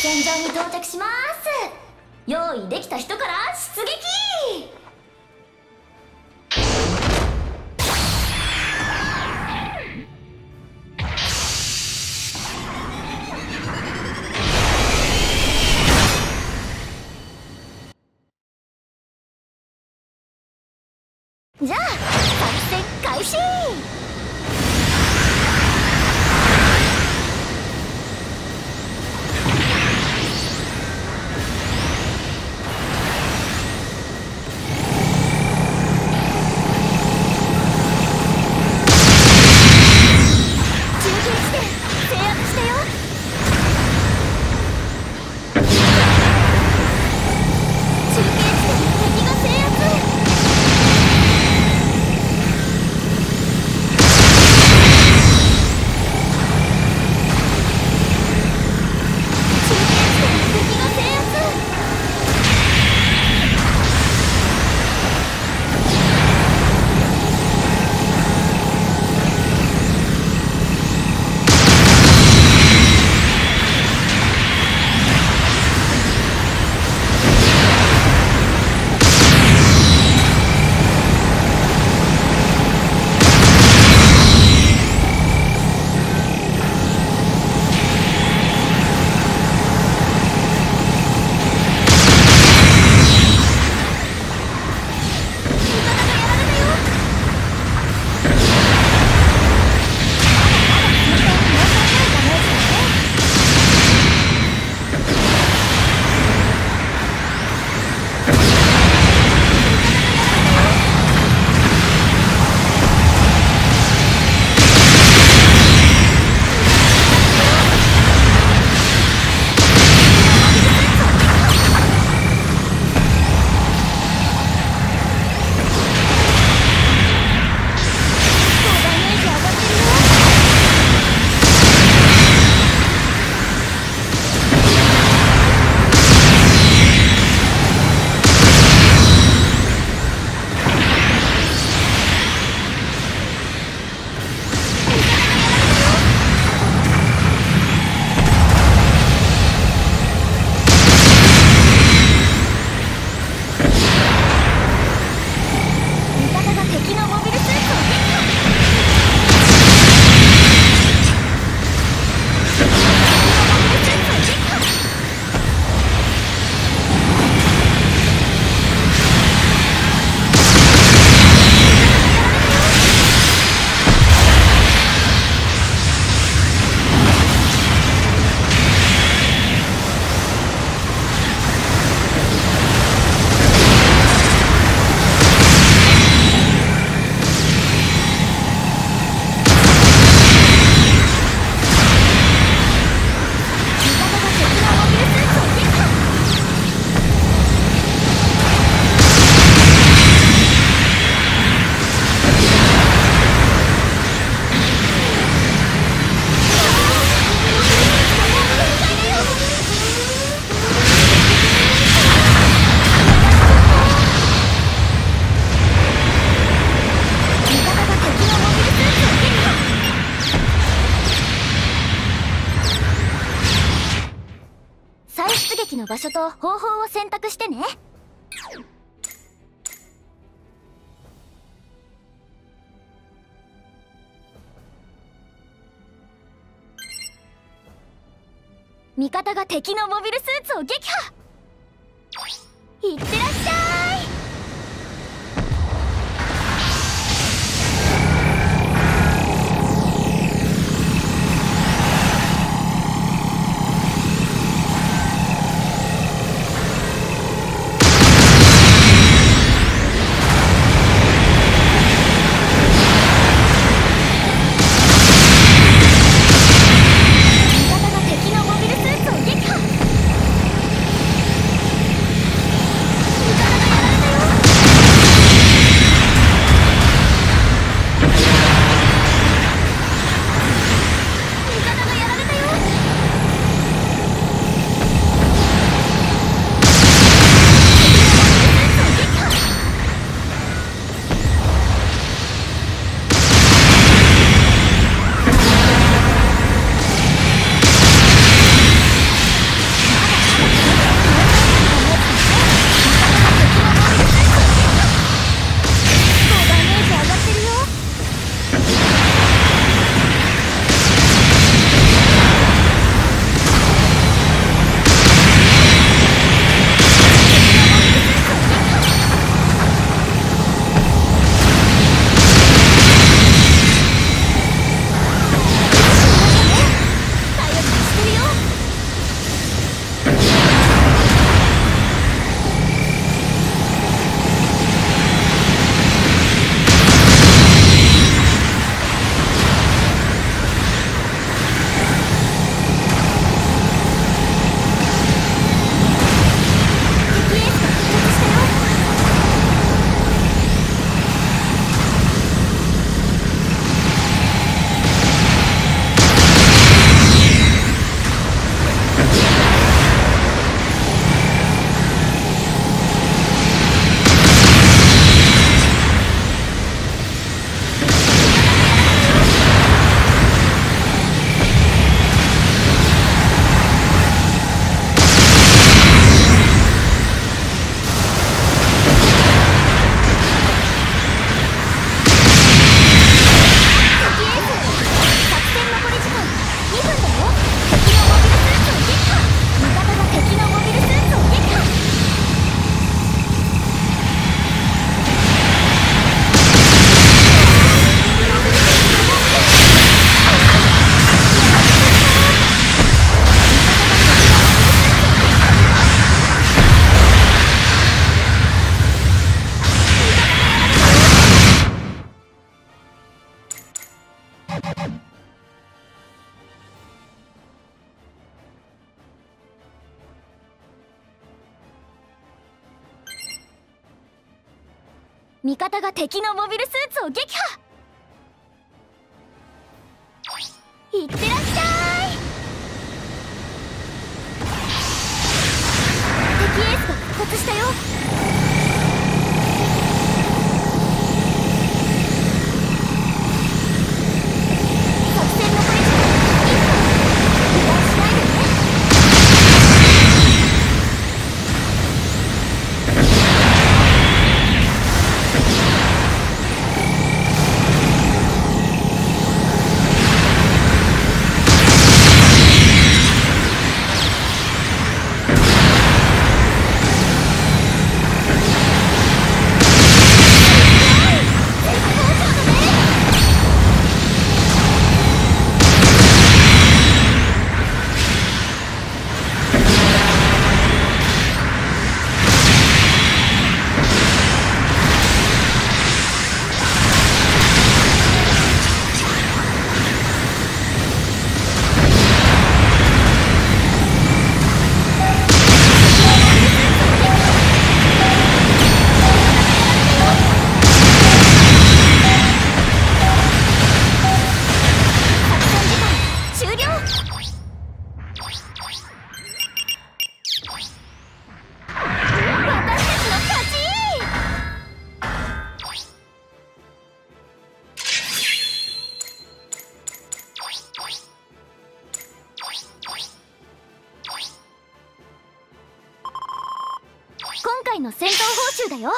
戦場に到着します用意できた人から出撃じゃあ作戦開始！場所と方法を選択してね。味方が敵のモビルスーツを撃破。行って味方が敵のモビルスーツを撃破。いってらっしゃい。敵エースが復活したよ。宙だよ。